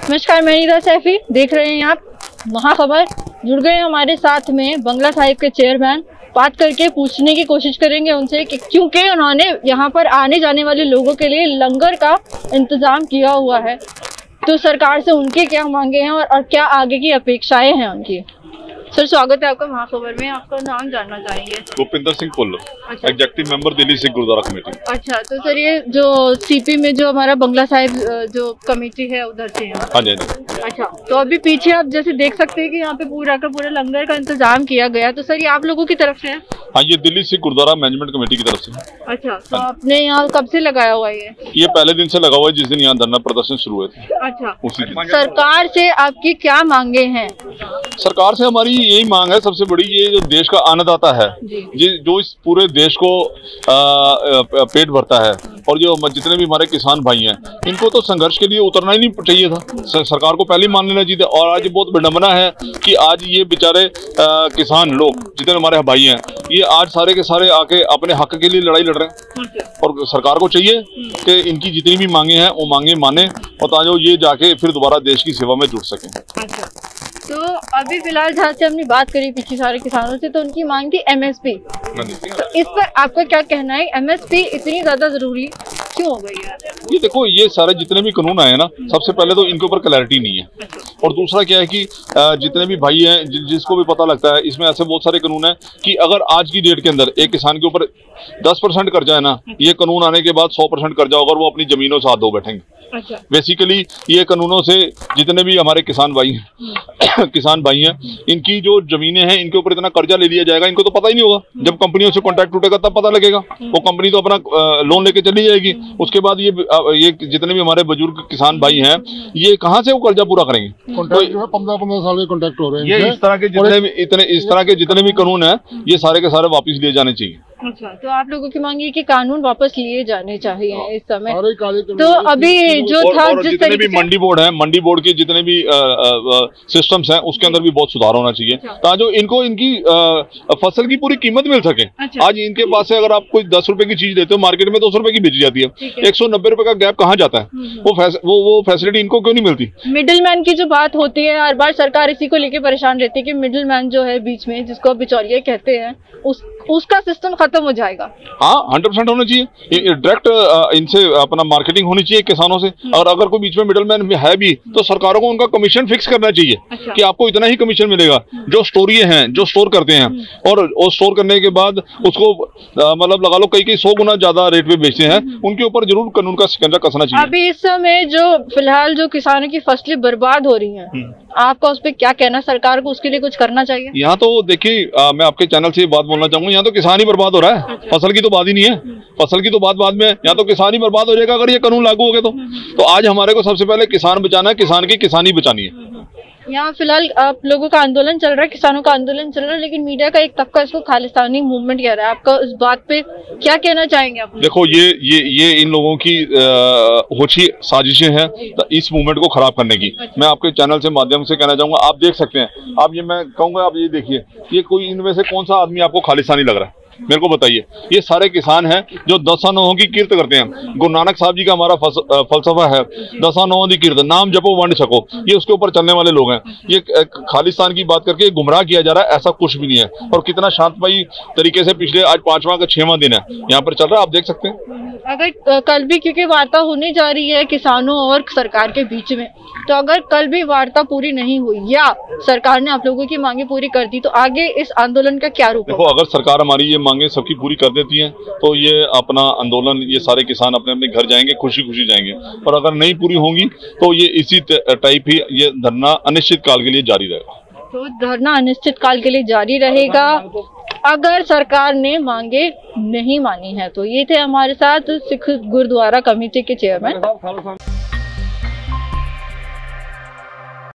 नमस्कार मैं नीता सैफी देख रहे हैं आप महाखबर। जुड़ गए हमारे साथ में बंगला साहिब के चेयरमैन बात करके पूछने की कोशिश करेंगे उनसे कि क्योंकि उन्होंने यहाँ पर आने जाने वाले लोगों के लिए लंगर का इंतज़ाम किया हुआ है। तो सरकार से उनके क्या मांगे हैं और, और क्या आगे की अपेक्षाएँ हैं उनकी? सर स्वागत है आपका महाखबर में। आपका नाम जानना चाहेंगे। भूपिंदर सिंह पुल अच्छा। Executive member Delhi Sikh Gurdwara committee अच्छा तो सर ये जो सीपी में जो हमारा बंगला साहिब जो कमेटी है उधर से हाँ। जी हाँ अच्छा तो अभी पीछे आप जैसे देख सकते हैं कि यहाँ पे पूरा का पूरा लंगर का इंतज़ाम किया गया तो सर ये आप लोगों की तरफ़ से है? हाँ ये दिल्ली सिख गुरुद्वारा मैनेजमेंट कमेटी की तरफ़ से अच्छा तो आपने यहाँ कब से लगाया हुआ है ये? ये पहले दिन से लगा हुआ है जिस दिन यहाँ धरना प्रदर्शन शुरू हुए थे। अच्छा। सरकार से आपकी क्या मांगे हैं? सरकार से हमारी यही मांग है सबसे बड़ी ये जो देश का अन्नदाता है जी। जो इस पूरे देश को आ, आ, पेट भरता है और जो जितने भी हमारे किसान भाई हैं इनको तो संघर्ष के लिए उतरना ही नहीं चाहिए था। सरकार को पहले ही मान लेना चाहिए और आज बहुत विडम्बना है कि आज ये बेचारे किसान लोग जितने हमारे भाई हैं ये आज सारे के सारे आके अपने हक के लिए लड़ाई लड़ रहे हैं। और सरकार को चाहिए कि इनकी जितनी भी मांगे हैं वो मांगे माने और ताजो ये जाके फिर दोबारा देश की सेवा में जुड़ सकें। अच्छा। अभी फ़िलहाल जहाँ से हमने बात करी पीछे सारे किसानों से तो उनकी मांग थी एमएसपी तो इस पर आपका क्या कहना है? एमएसपी इतनी ज़्यादा ज़रूरी क्यों हो गई है? ये देखो, ये सारे जितने भी कानून आए ना, सबसे पहले तो इनके ऊपर क्लैरिटी नहीं है। और दूसरा क्या है कि जितने भी भाई हैं जि, जिसको भी पता लगता है इसमें ऐसे बहुत सारे कानून हैं कि अगर आज की डेट के अंदर एक किसान के ऊपर 10 परसेंट कर्जा है ना ये कानून आने के बाद 100 परसेंट कर्जा होगा और वो अपनी जमीनों से हाथ धो बैठेंगे। अच्छा। बेसिकली ये कानूनों से जितने भी हमारे किसान भाई हैं किसान भाई हैं इनकी जो जमीनें हैं इनके ऊपर इतना कर्जा ले लिया जाएगा इनको तो पता ही नहीं होगा। जब कंपनियों से कॉन्ट्रैक्ट टूटेगा तब पता लगेगा। वो कंपनी तो अपना लोन लेके चली जाएगी। उसके बाद ये ये जितने भी हमारे बुज़ुर्ग किसान भाई हैं ये कहाँ से वो कर्जा पूरा करेंगे? कॉन्ट्रैक्ट जो है पंद्रह पंद्रह साल के कॉन्ट्रैक्ट हो रहे हैं ये इस तरह के जितने भी इतने इस तरह के जितने भी कानून है ये सारे के सारे वापिस लिए जाने चाहिए। अच्छा तो आप लोगों की मांग ये कि कानून वापस लिए जाने चाहिए इस समय तो अभी जो और, था और जिस जितने भी मंडी बोर्ड है मंडी बोर्ड के जितने भी सिस्टम्स हैं उसके अंदर भी बहुत सुधार होना चाहिए अच्छा। ताकि इनको इनकी अ, फ़सल की पूरी कीमत मिल सके अच्छा। आज इनके पास से अगर आप कोई दस रुपए की चीज़ देते हो मार्केट में दो सौ रुपए की बेची जाती है है। एक सौ नब्बे रुपए का गैप कहाँ जाता है वो वो वो फैसिलिटी इनको क्यों नहीं मिलती मिडिल मैन की जो बात होती है हर बार सरकार इसी को लेकर परेशान रहती है की मिडिल मैन जो है बीच में जिसको बिचौलिया कहते हैं उसका सिस्टम खत्म हो जाएगा। हाँ हंड्रेड परसेंट होना चाहिए। डायरेक्ट इनसे अपना मार्केटिंग होनी चाहिए किसानों से। और अगर कोई बीच में मिडल मैन है भी तो सरकारों को उनका कमीशन फिक्स करना चाहिए अच्छा। कि आपको इतना ही कमीशन मिलेगा। जो स्टोरी हैं जो स्टोर करते हैं। और वो स्टोर करने के बाद उसको मतलब लगा लो कई कई सौ गुना ज़्यादा रेट पे बेचते हैं। उनके ऊपर ज़रूर कानून का शिकंजा कसना चाहिए। अभी इस समय जो फ़िलहाल जो किसानों की फ़सलें बर्बाद हो रही हैं आपका उस पर क्या कहना सरकार को उसके लिए कुछ करना चाहिए? यहाँ तो देखिए मैं आपके चैनल से ये बात बोलना चाहूँगा यहाँ तो किसान ही बर्बाद हो रहा है। फ़सल की तो बात ही नहीं है। फ़सल की तो बात बाद में है। यहाँ तो किसान ही बर्बाद हो जाएगा अगर ये कानून लागू हो गए तो। तो आज हमारे को सबसे पहले किसान बचाना है किसान की किसानी बचानी है। यहाँ फ़िलहाल आप लोगों का आंदोलन चल रहा है किसानों का आंदोलन चल रहा है लेकिन मीडिया का एक तबका इसको खालिस्तानी मूवमेंट कह रहा है। आपका इस बात पे क्या कहना चाहेंगे आप देखो ये ये ये इन लोगों की होची साजिशें हैं तो इस मूवमेंट को खराब करने की। मैं आपके चैनल से माध्यम से कहना चाहूँगा आप देख सकते हैं। आप ये मैं कहूँगा आप ये देखिए ये कोई इनमें से कौन सा आदमी आपको खालिस्तानी लग रहा है? मेरे को बताइए ये सारे किसान हैं जो दसा नौहों की कीर्त करते हैं। गुरु नानक साहब जी का हमारा फलसफा है। दसा नौहों की कीर्त नाम जपो वंड छको। ये उसके ऊपर चलने वाले लोग हैं। ये खालिस्तान की बात करके गुमराह किया जा रहा है ऐसा कुछ भी नहीं है। और कितना शांतमयी तरीके से पिछले आज पांचवा का छठवां दिन है। यहाँ पर चल रहा है आप देख सकते हैं। अगर कल भी क्योंकि वार्ता होने जा रही है किसानों और सरकार के बीच में तो अगर कल भी वार्ता पूरी नहीं हुई या सरकार ने आप लोगों की मांगे पूरी कर दी तो आगे इस आंदोलन का क्या रूप देखो अगर सरकार हमारी ये मांगे, सबकी पूरी कर देती है। तो ये अपना आंदोलन, ये सारे किसान अपने अपने घर जाएँगे खुशी खुशी जाएँगे। और अगर नहीं पूरी होंगी तो ये इसी टाइप ही ये धरना अनिश्चित काल के लिए जारी रहेगा। तो धरना अनिश्चित काल के लिए जारी रहेगा। अगर सरकार ने मांगे, नहीं मानी है तो ये थे हमारे साथ सिख गुरुद्वारा कमेटी के चेयरमैन।